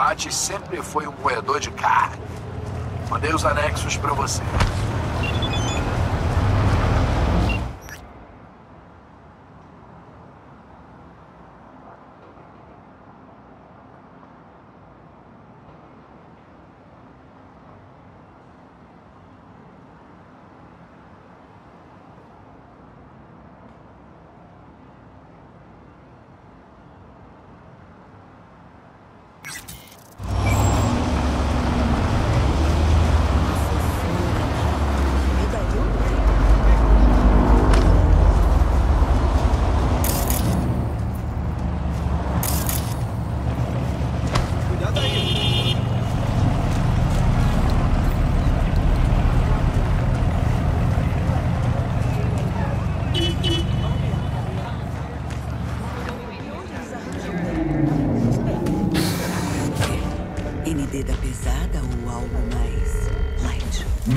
boates sempre foi um moedor de carne. Mandei os anexos pra você.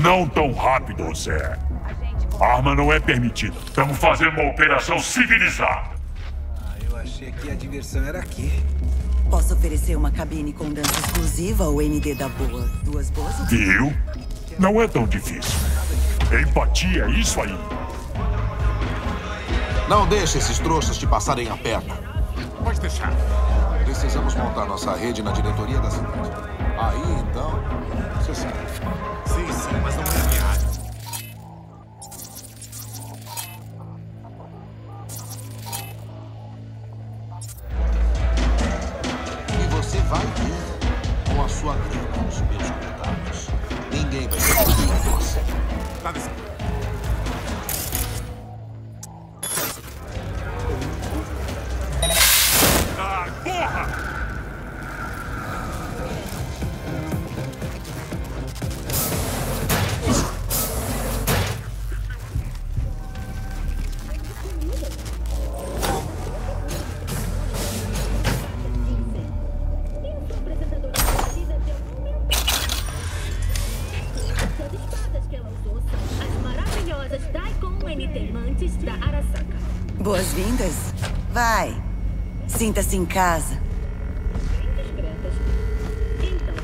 Não tão rápido, Zé. Arma não é permitida. Estamos fazendo uma operação civilizada. Ah, eu achei que a diversão era aqui. Posso oferecer uma cabine com dança exclusiva ou ND da boa? Duas boas ou... Viu? Não é tão difícil. Empatia é isso aí. Não deixe esses trouxas te passarem a perna. Pode deixar. Precisamos montar nossa rede na diretoria da cidade. Aí, então, você sabe. Sinta-se em casa. Bem discretas. Então,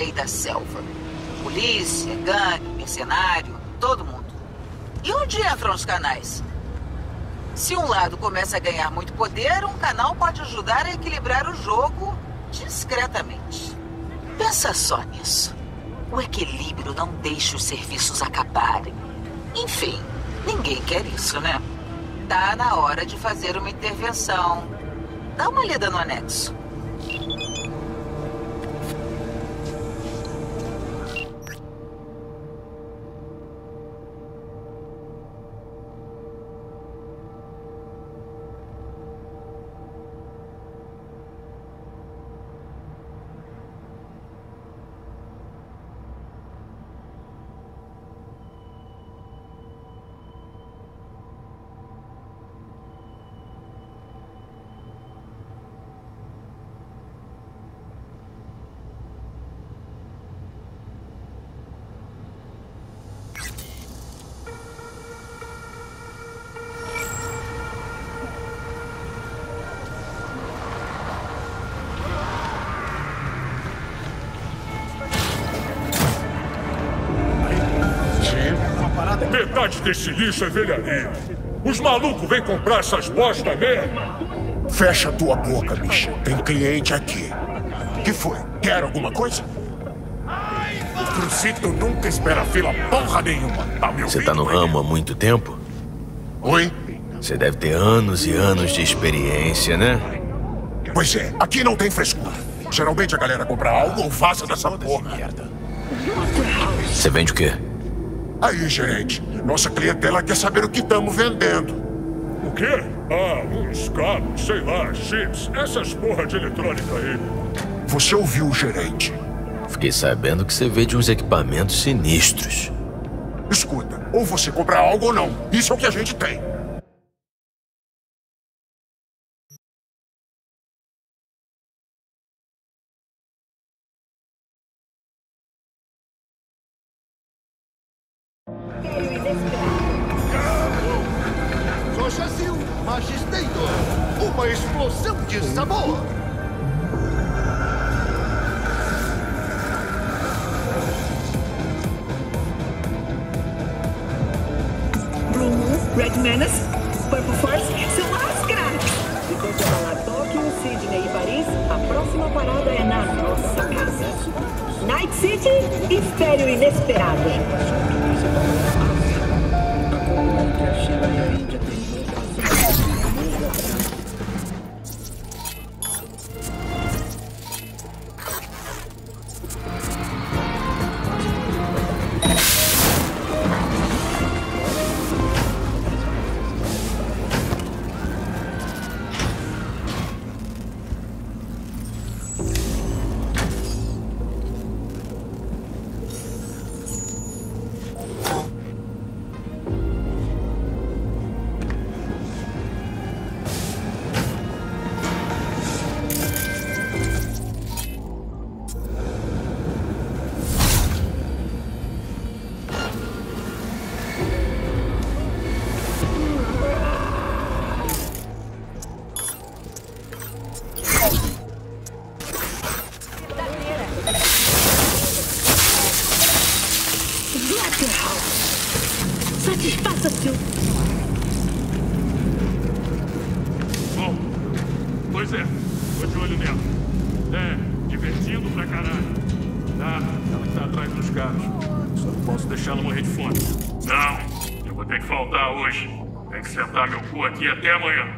lei da selva. Polícia, gangue, mercenário, todo mundo. E onde entram os canais? Se um lado começa a ganhar muito poder, um canal pode ajudar a equilibrar o jogo discretamente. Pensa só nisso. O equilíbrio não deixa os serviços acabarem. Enfim, ninguém quer isso, né? Tá na hora de fazer uma intervenção. Dá uma lida no anexo. metade desse lixo é velharia. Os malucos vêm comprar essas bosta mesmo. Fecha tua boca, bicho. Tem cliente aqui. Que foi? Quer alguma coisa? O Crucito nunca espera fila porra nenhuma. Tá Você tá no ramo há muito tempo? Oi? Você deve ter anos e anos de experiência, né? Pois é, aqui não tem frescura. Geralmente a galera compra algo ou vaza dessa porra. Você vende o quê? Aí, gerente, nossa clientela quer saber o que estamos vendendo. O quê? Ah, uns cabos, sei lá, chips, essas porra de eletrônica aí. Você ouviu o gerente? Fiquei sabendo que você vende uns equipamentos sinistros. Escuta, ou você compra algo ou não. Isso é o que a gente tem. e até amanhã.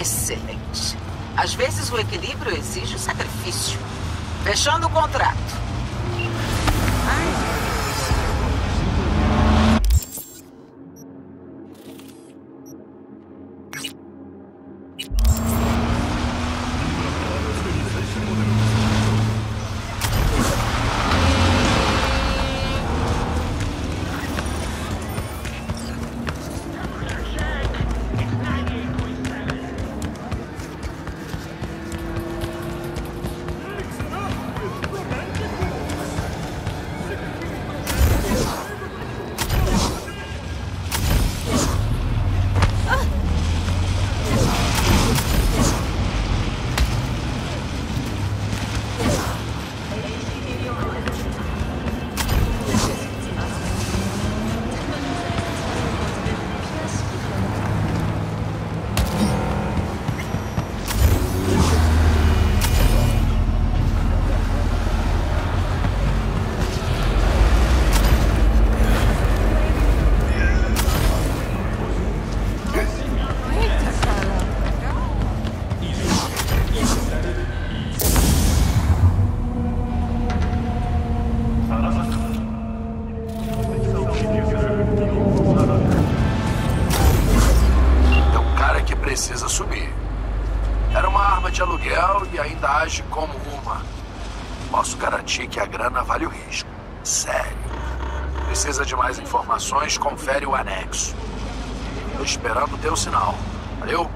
excelente. Às vezes o equilíbrio exige sacrifício. Fechando o contrato, garantir que a grana vale o risco. Sério. Precisa de mais informações? Confere o anexo. Tô esperando o teu sinal. Valeu?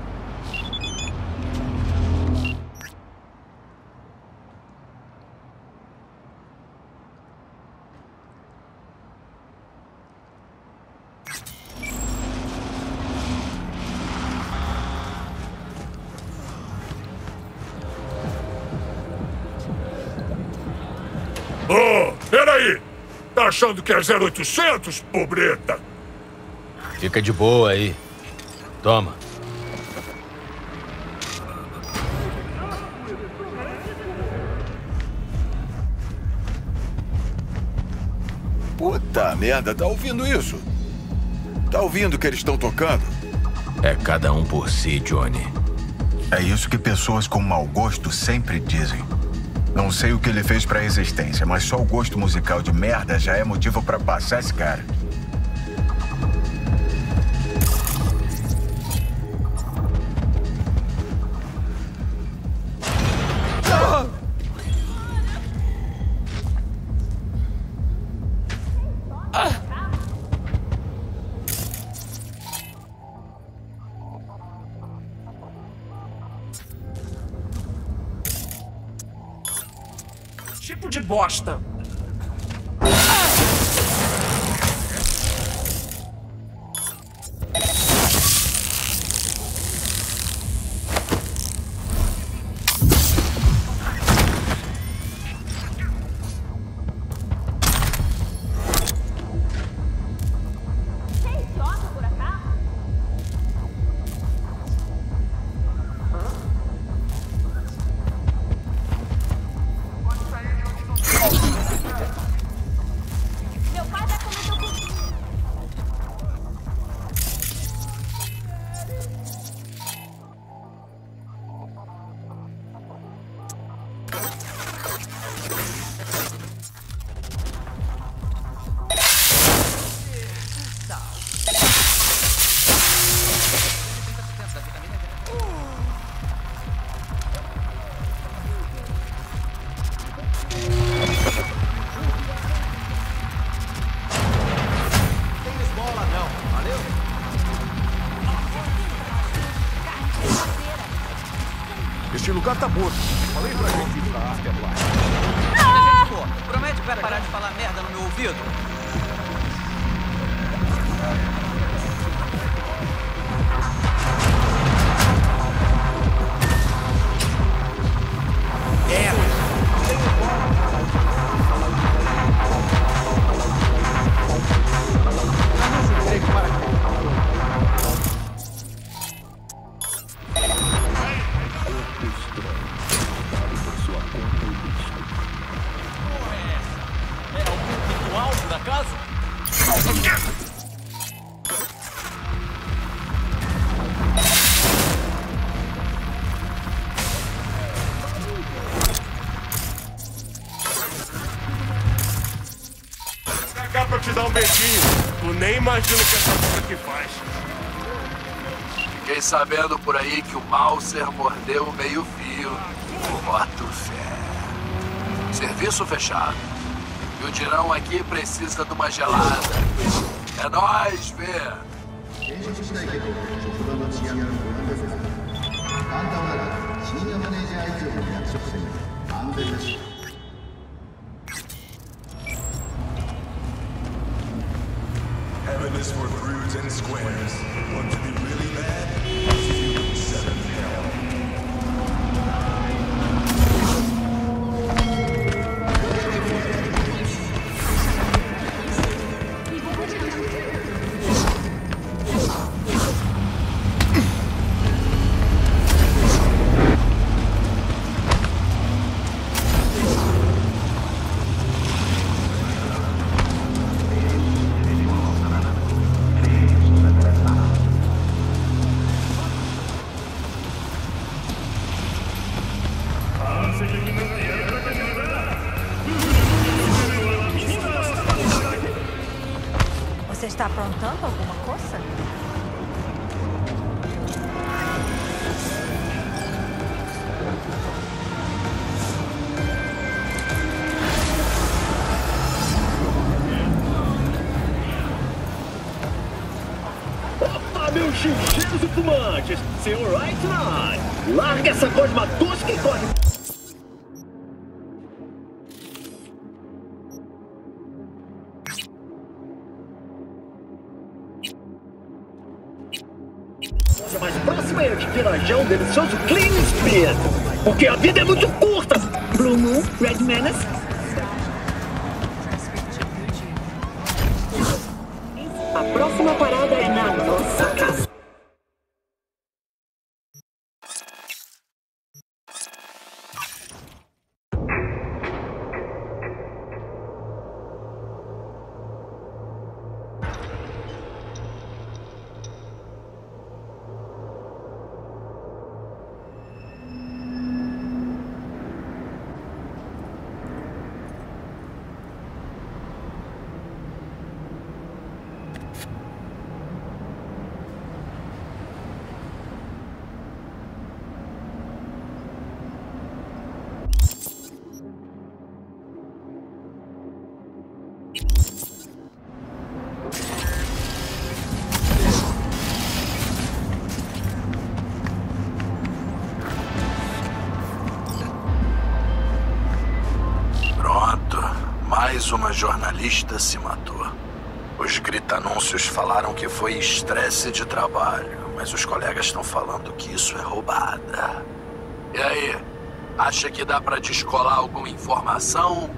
Achando que é 0800, pobreta? Fica de boa aí. Toma. Puta merda, tá ouvindo isso? Tá ouvindo o que eles estão tocando? É cada um por si, Johnny. É isso que pessoas com mau gosto sempre dizem. Não sei o que ele fez pra existência, mas só o gosto musical de merda já é motivo pra passar esse cara. Bosta. Lugar tá. Sabendo por aí que o Mauser mordeu o meio-fio. Boto fé. Serviço fechado. E o Dirão aqui precisa de uma gelada. É nóis, Fê. Heaven Essa gosma Uma jornalista se matou. Os grita-anúncios falaram que foi estresse de trabalho, mas os colegas estão falando que isso é roubada. E aí? Acha que dá pra descolar alguma informação?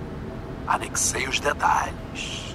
Anexei os detalhes.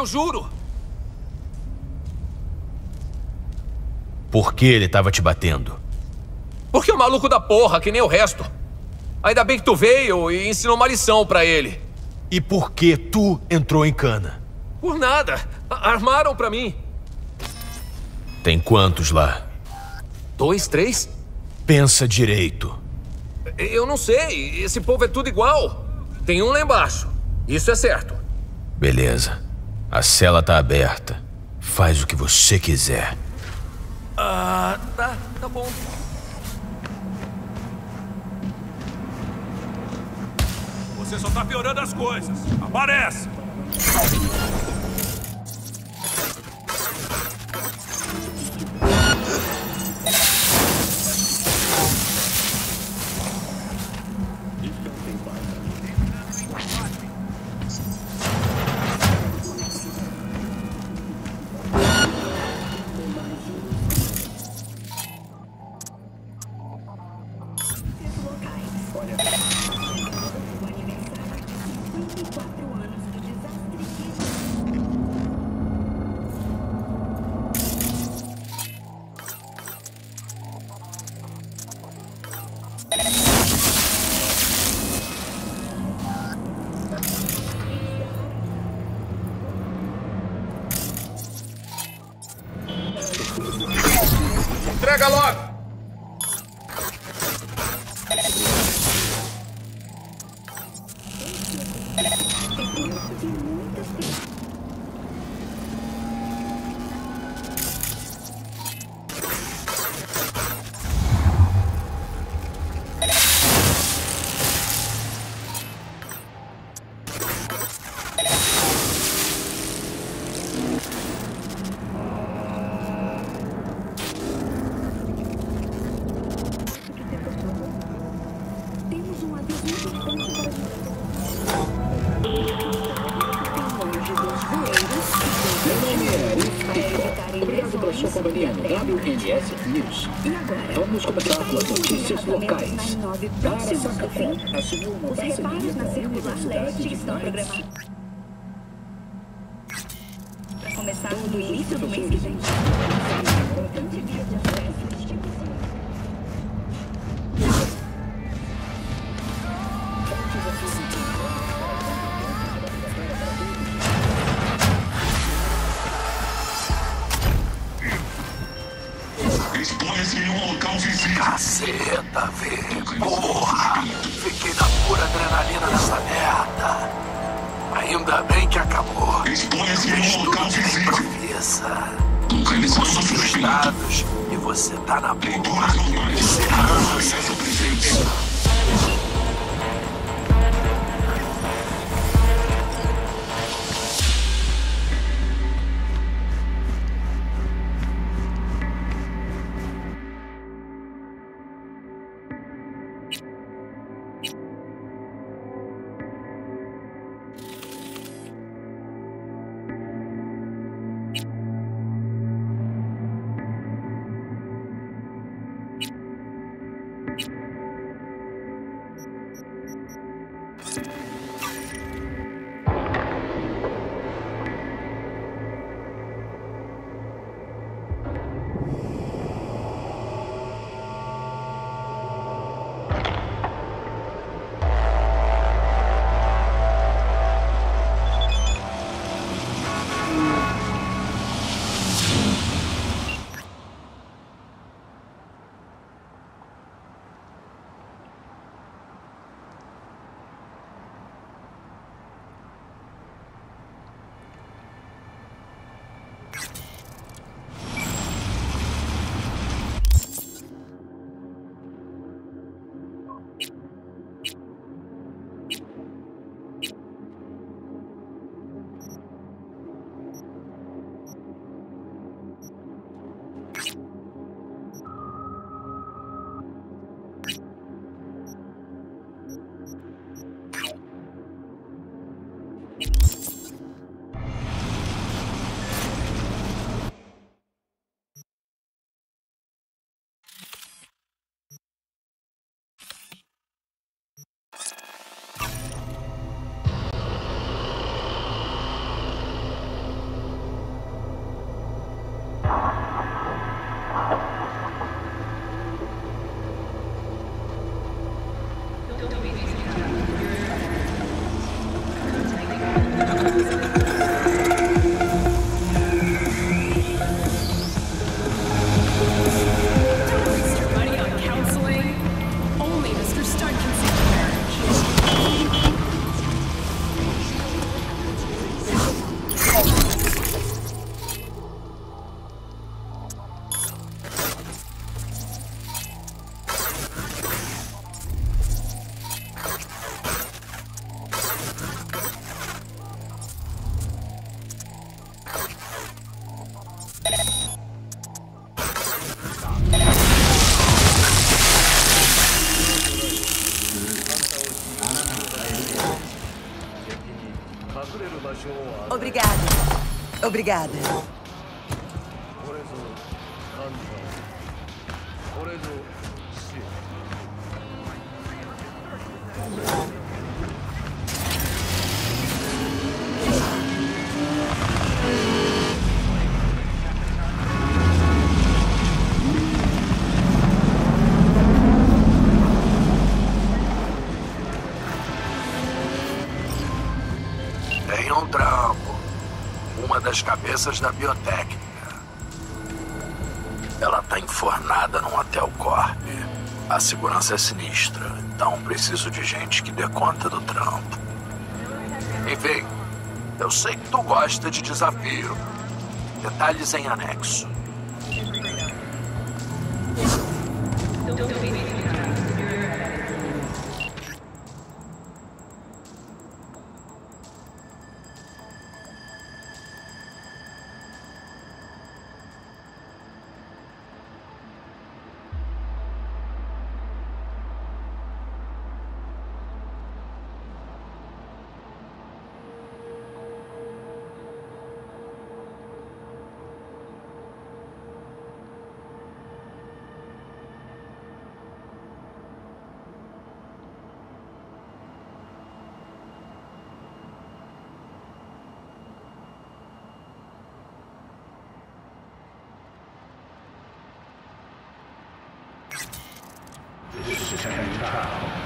Eu juro! Por que ele tava te batendo? Porque o maluco da porra, que nem o resto. Ainda bem que tu veio e ensinou uma lição pra ele. E por que tu entrou em cana? Por nada. Armaram pra mim. Tem quantos lá? Dois, três? Pensa direito. Eu não sei. Esse povo é tudo igual. Tem um lá embaixo. Isso é certo. Beleza. A cela tá aberta. Faz o que você quiser. Ah, tá, tá bom. Você só tá piorando as coisas. Aparece! 我感觉我 Obrigada. cientistas da biotécnica. Ela está enfornada num hotel corp. A segurança é sinistra, então preciso de gente que dê conta do trampo. Enfim, eu sei que tu gosta de desafio. Detalhes em anexo. Ele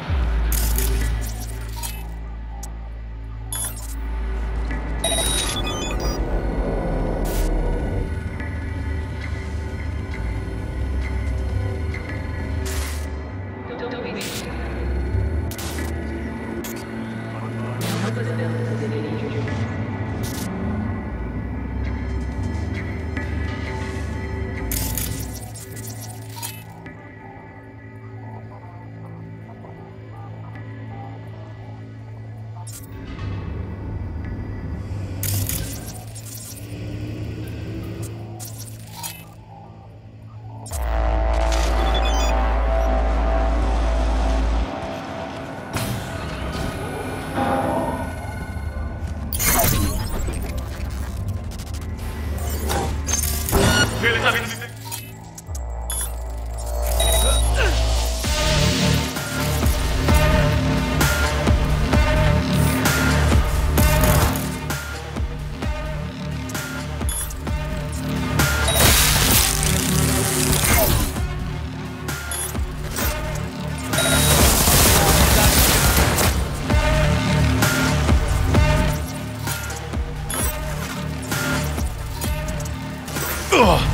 Ugh.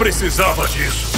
Precisava disso.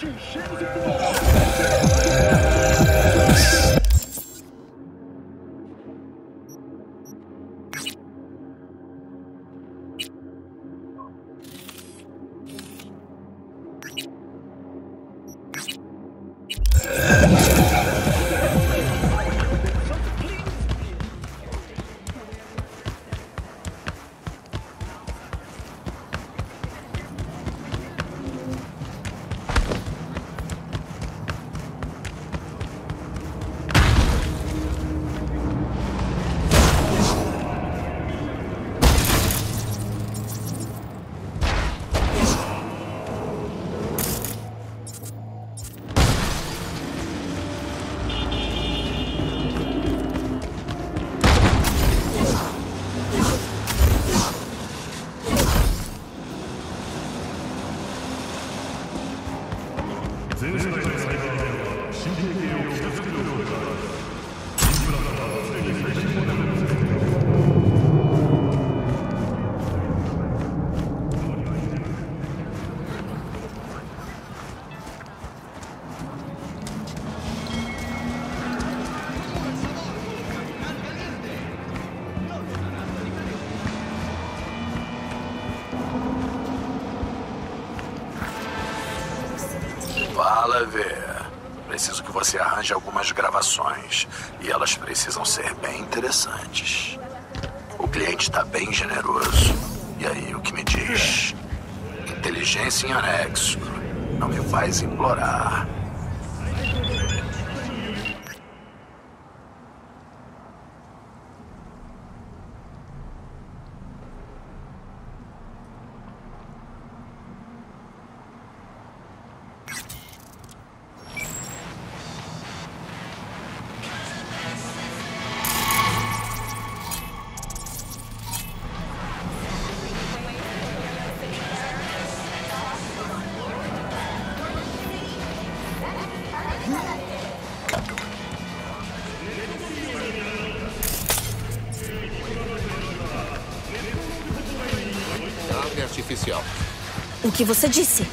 She shares. Fala, ver. Preciso que você arranje algumas gravações. E elas precisam ser bem interessantes. O cliente está bem generoso. E aí, o que me diz? Inteligência em anexo. Não me faz implorar. que você disse.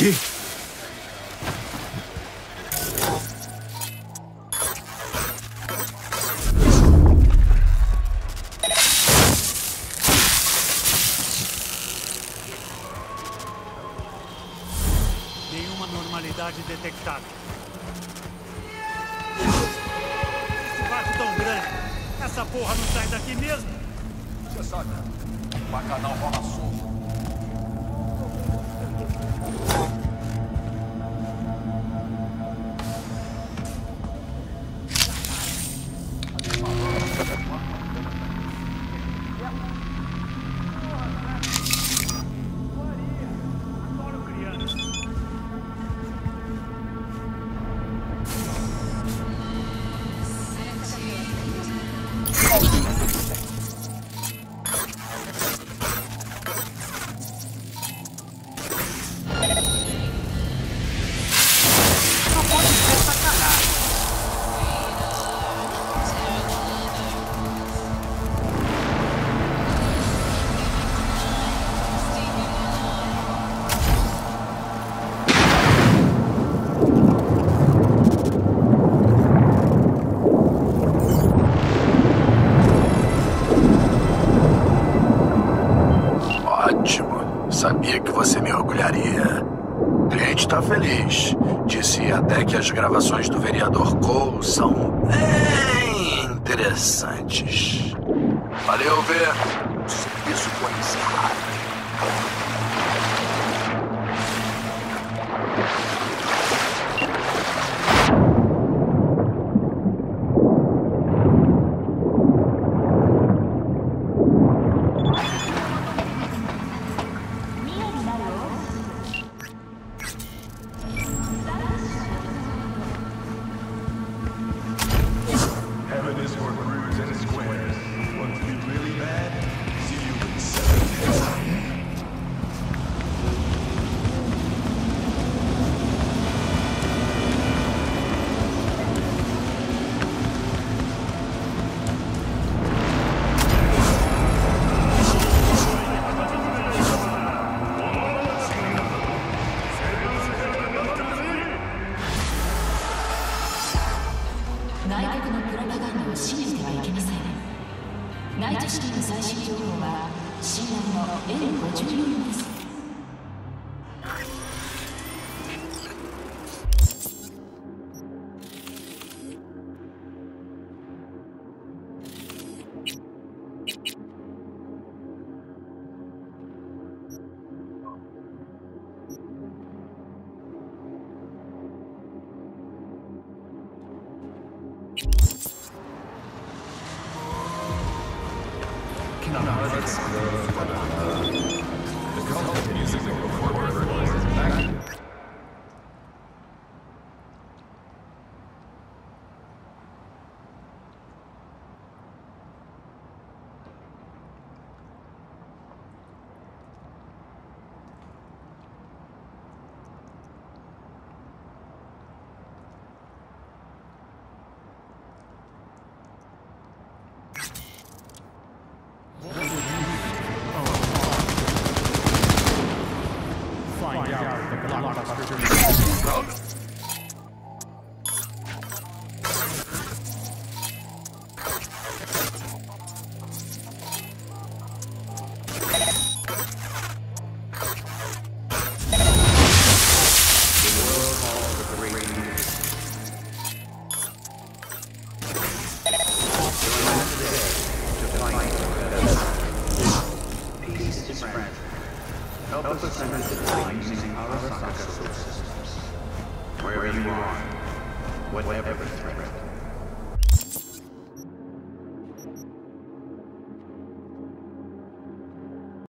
一 as gravações do vereador Cole são